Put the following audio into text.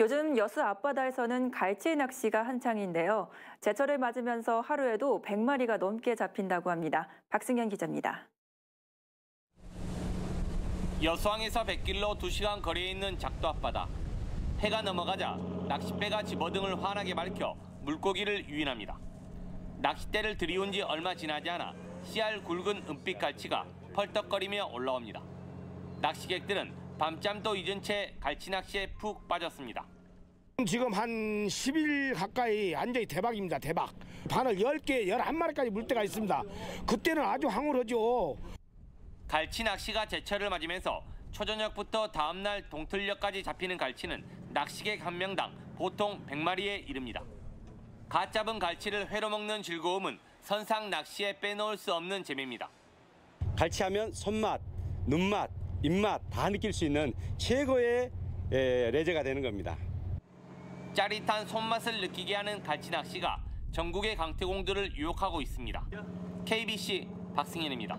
요즘 여수 앞바다에서는 갈치 낚시가 한창인데요. 제철을 맞으면서 하루에도 100마리가 넘게 잡힌다고 합니다. 박승현 기자입니다. 여수항에서 100길로 2시간 거리에 있는 작도 앞바다. 해가 넘어가자 낚싯배가 집어등을 환하게 밝혀 물고기를 유인합니다. 낚싯대를 들이운 지 얼마 지나지 않아 씨알 굵은 은빛 갈치가 펄떡거리며 올라옵니다. 낚시객들은 밤잠도 잊은 채 갈치 낚시에 푹 빠졌습니다. 지금 한 10일 가까이 완전히 대박입니다. 대박. 바늘 10개, 11마리까지 물 때가 있습니다. 그때는 아주 황홀하죠. 갈치 낚시가 제철을 맞으면서 초저녁부터 다음날 동틀녘까지 잡히는 갈치는 낚시객 한 명당 보통 100마리에 이릅니다. 갓 잡은 갈치를 회로 먹는 즐거움은 선상 낚시에 빼놓을 수 없는 재미입니다. 갈치하면 손맛, 눈맛, 입맛 다 느낄 수 있는 최고의 에, 레저가 되는 겁니다. 짜릿한 손맛을 느끼게 하는 갈치 낚시가 전국의 강태공들을 유혹하고 있습니다. KBC 박승현입니다.